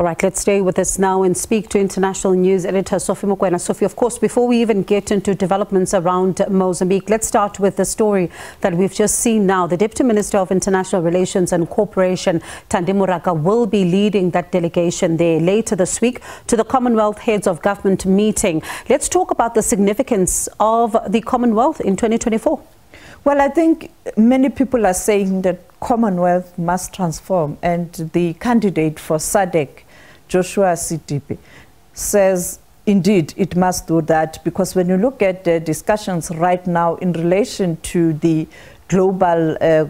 All right, let's stay with us now and speak to international news editor Sophie Mokoena. Sophie, of course, before we even get into developments around Mozambique, let's start with the story that we've just seen now. The Deputy Minister of International Relations and Cooperation, Thandi Moraka, will be leading that delegation there later this week to the Commonwealth Heads of Government meeting. Let's talk about the significance of the Commonwealth in 2024. Well, I think many people are saying that Commonwealth must transform, and the candidate for SADC Joshua Setipa, says indeed it must do that because when you look at the discussions right now in relation to the global uh,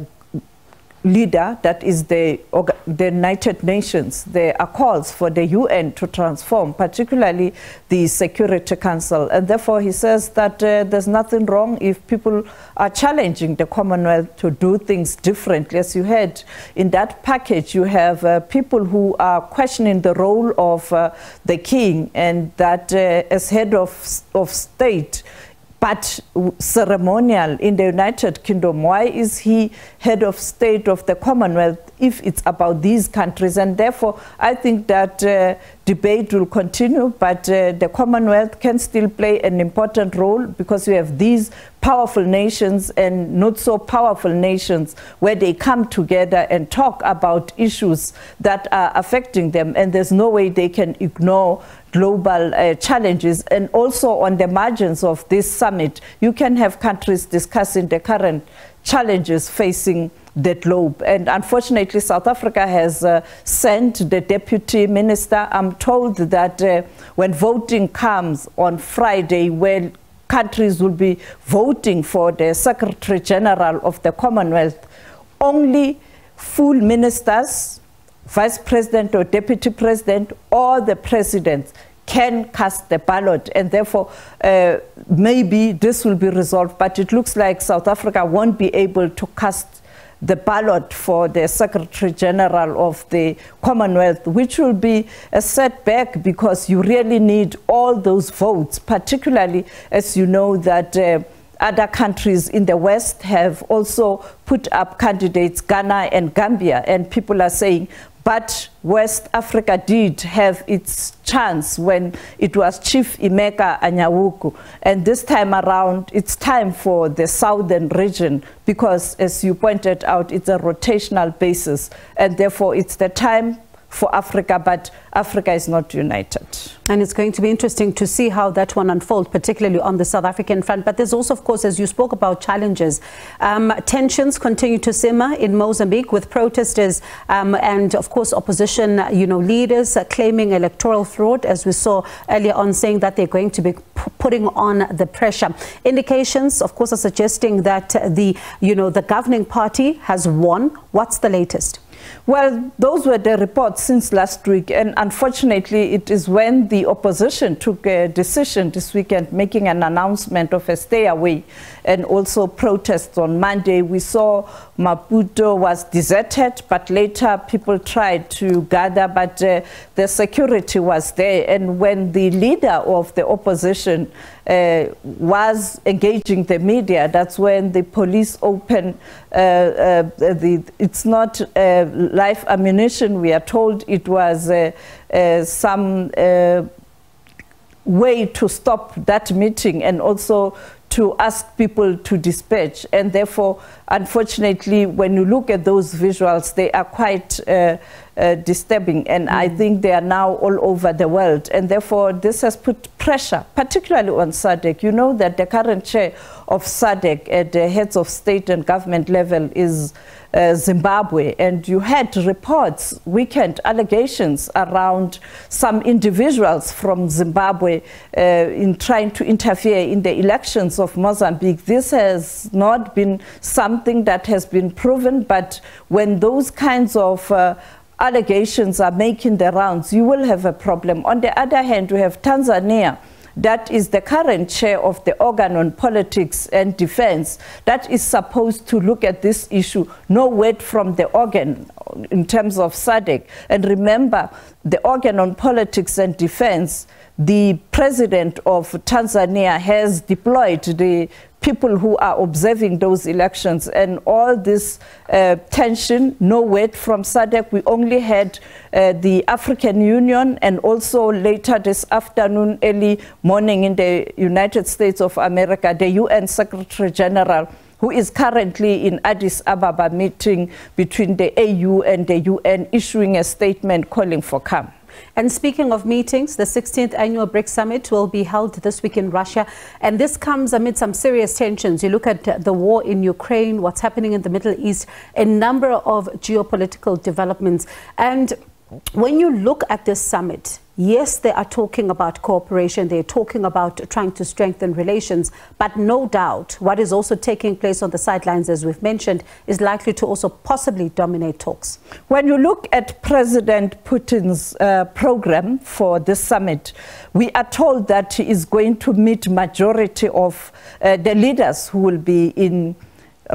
leader, that is the, the United Nations, there are calls for the UN to transform, particularly the Security Council. And therefore, he says that uh, there's nothing wrong if people are challenging the Commonwealth to do things differently. As you heard in that package, you have uh, people who are questioning the role of uh, the king and that uh, as head of, of state, but ceremonial in the United Kingdom. Why is he head of state of the Commonwealth if it's about these countries? And therefore, I think that uh, debate will continue, but uh, the Commonwealth can still play an important role because we have these powerful nations and not so powerful nations where they come together and talk about issues that are affecting them. And there's no way they can ignore global uh, challenges. And also on the margins of this summit, you can have countries discussing the current challenges facing the globe. And unfortunately, South Africa has uh, sent the deputy minister. I'm told that uh, when voting comes on Friday, when countries will be voting for the Secretary General of the Commonwealth, only full ministers vice president or deputy president or the president can cast the ballot. And therefore uh, maybe this will be resolved but it looks like South Africa won't be able to cast the ballot for the Secretary General of the Commonwealth, which will be a setback because you really need all those votes, particularly as you know that uh, other countries in the West have also put up candidates, Ghana and Gambia, and people are saying, but West Africa did have its chance when it was Chief Emeka Anyaoku. And this time around, it's time for the southern region because, as you pointed out, it's a rotational basis. And therefore, it's the time for Africa, but Africa is not united. And it's going to be interesting to see how that one unfolds, particularly on the South African front. But there's also, of course, as you spoke about challenges, um, tensions continue to simmer in Mozambique with protesters um, and, of course, opposition, you know, leaders claiming electoral fraud, as we saw earlier on, saying that they're going to be putting on the pressure. Indications, of course, are suggesting that the, you know, the governing party has won. What's the latest? Well, those were the reports since last week, and unfortunately, it is when the opposition took a decision this weekend, making an announcement of a stay away and also protests on Monday. We saw Maputo was deserted, but later people tried to gather, but uh, the security was there. And when the leader of the opposition uh, was engaging the media, that's when the police opened, uh, uh the, it's not uh, live ammunition, we are told it was uh, some way to stop that meeting and also to ask people to dispatch. And therefore, unfortunately, when you look at those visuals, they are quite uh, uh, disturbing. And mm. I think they are now all over the world. And therefore, this has put pressure, particularly on SADC. You know that the current chair of SADC at the heads of state and government level is uh, Zimbabwe, and you had reports, weekend allegations around some individuals from Zimbabwe uh, in trying to interfere in the elections of Mozambique. This has not been something that has been proven, but when those kinds of uh, allegations are making the rounds, you will have a problem. On the other hand, we have Tanzania that is the current chair of the organ on politics and defense, that is supposed to look at this issue. No word from the organ in terms of SADC. And remember, the organ on politics and defense, the president of Tanzania has deployed the people who are observing those elections and all this uh, tension, no word from SADC. We only had uh, the African Union and also later this afternoon, early morning in the United States of America, the UN Secretary General who is currently in Addis Ababa meeting between the AU and the UN issuing a statement calling for calm. And speaking of meetings, the 16th annual BRICS summit will be held this week in Russia. And this comes amid some serious tensions. You look at the war in Ukraine, what's happening in the Middle East, a number of geopolitical developments. And when you look at this summit, yes, they are talking about cooperation, they're talking about trying to strengthen relations, but no doubt what is also taking place on the sidelines, as we've mentioned, is likely to also possibly dominate talks. When you look at President Putin's uh, program for this summit, we are told that he is going to meet majority of uh, the leaders who will be in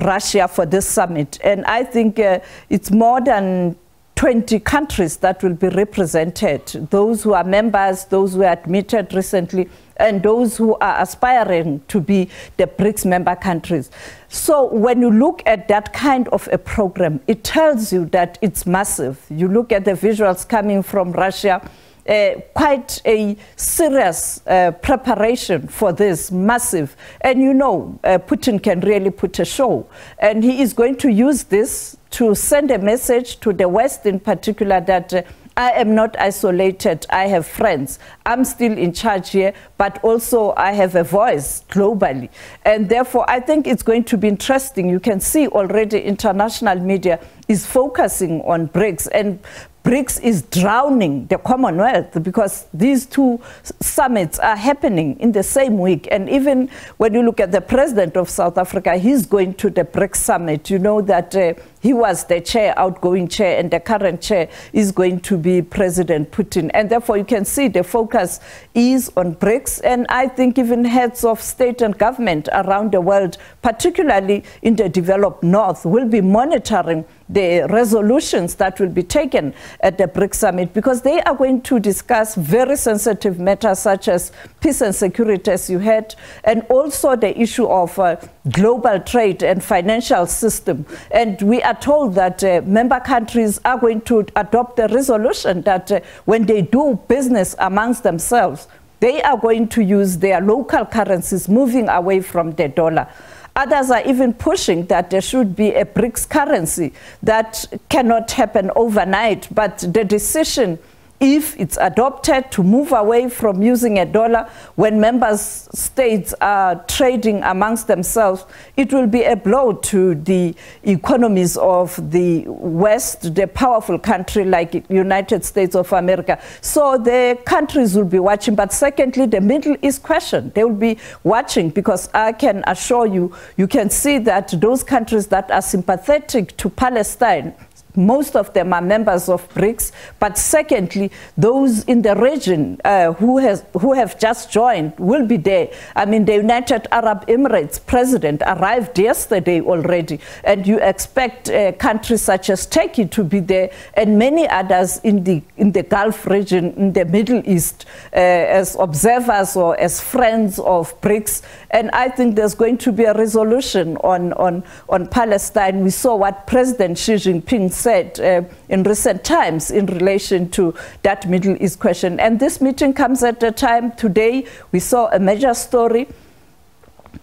Russia for this summit. And I think uh, it's more than 20 countries that will be represented, those who are members, those who are admitted recently, and those who are aspiring to be the BRICS member countries. So when you look at that kind of a program, it tells you that it's massive. You look at the visuals coming from Russia, uh, quite a serious uh, preparation for this, massive. And you know, uh, Putin can really put a show. And he is going to use this to send a message to the West in particular that uh, I am not isolated. I have friends. I'm still in charge here, but also I have a voice globally. And therefore, I think it's going to be interesting. You can see already international media is focusing on BRICS. And BRICS is drowning the Commonwealth because these two summits are happening in the same week. And even when you look at the president of South Africa, he's going to the BRICS summit. You know that uh, he was the chair, outgoing chair, and the current chair is going to be President Putin. And therefore, you can see the focus is on BRICS. And I think even heads of state and government around the world, particularly in the developed north, will be monitoring the resolutions that will be taken at the BRICS summit because they are going to discuss very sensitive matters such as peace and security, as you had, and also the issue of uh, global trade and financial system. And we are told that uh, member countries are going to adopt the resolution that uh, when they do business amongst themselves, they are going to use their local currencies, moving away from the dollar. Others are even pushing that there should be a BRICS currency. That cannot happen overnight, but the decision if it's adopted to move away from using a dollar when member states are trading amongst themselves, it will be a blow to the economies of the West, the powerful country like United States of America. So the countries will be watching. But secondly, the Middle East question, they will be watching because I can assure you, you can see that those countries that are sympathetic to Palestine most of them are members of BRICS, but secondly, those in the region uh, who, has, who have just joined will be there. I mean, the United Arab Emirates president arrived yesterday already, and you expect uh, countries such as Turkey to be there, and many others in the, in the Gulf region, in the Middle East, uh, as observers or as friends of BRICS. And I think there's going to be a resolution on, on, on Palestine. We saw what President Xi Jinping said uh, in recent times in relation to that Middle East question. And this meeting comes at a time today. We saw a major story.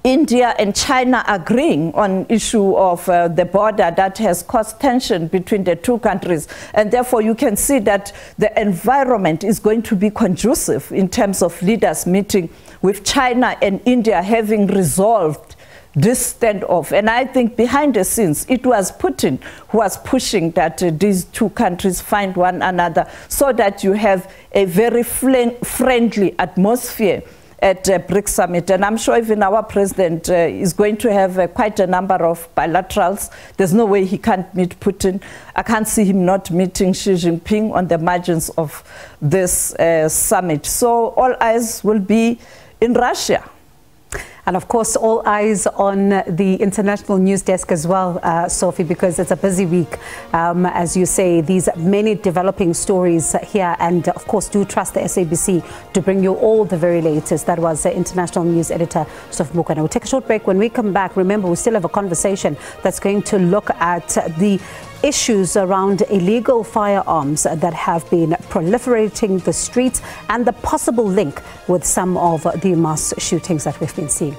India and China agreeing on issue of uh, the border that has caused tension between the two countries. And therefore, you can see that the environment is going to be conducive in terms of leaders meeting with China and India having resolved this standoff. And I think behind the scenes, it was Putin who was pushing that uh, these two countries find one another so that you have a very friendly atmosphere at uh, BRICS Summit. And I'm sure even our president uh, is going to have uh, quite a number of bilaterals. There's no way he can't meet Putin. I can't see him not meeting Xi Jinping on the margins of this uh, summit. So all eyes will be in Russia. And of course, all eyes on the international news desk as well, uh, Sophie, because it's a busy week. Um, as you say, these many developing stories here. And of course, do trust the SABC to bring you all the very latest. That was the international news editor, Sophie Mokoena. We'll take a short break. When we come back, remember, we still have a conversation that's going to look at the issues around illegal firearms that have been proliferating the streets and the possible link with some of the mass shootings that we've been seeing.